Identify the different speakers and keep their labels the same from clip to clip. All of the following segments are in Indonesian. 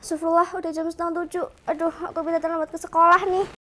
Speaker 1: Astagfirullah, udah jam setengah tujuh. Aduh, aku bisa terlambat ke sekolah nih.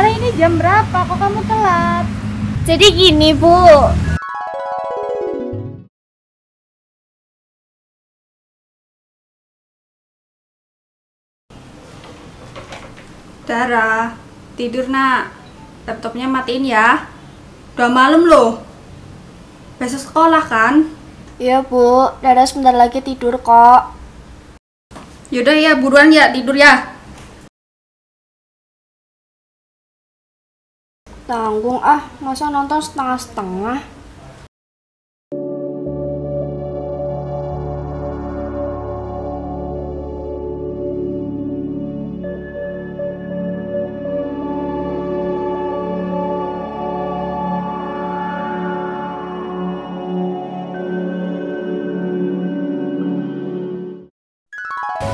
Speaker 2: Dara ini jam berapa? Kok kamu telat?
Speaker 1: Jadi gini bu,
Speaker 3: Dara, tidur nak. Laptopnya matiin ya. Udah malam loh. Besok sekolah kan?
Speaker 1: Iya bu, Dada sebentar lagi tidur kok.
Speaker 3: Yaudah ya, buruan ya, tidur ya.
Speaker 1: Tanggung ah, masa nonton setengah-setengah?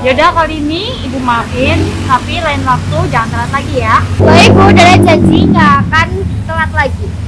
Speaker 2: Yaudah kali ini ibu maafin, tapi lain waktu jangan telat lagi ya.
Speaker 1: Baik bu, Dada janji nggak akan telat lagi.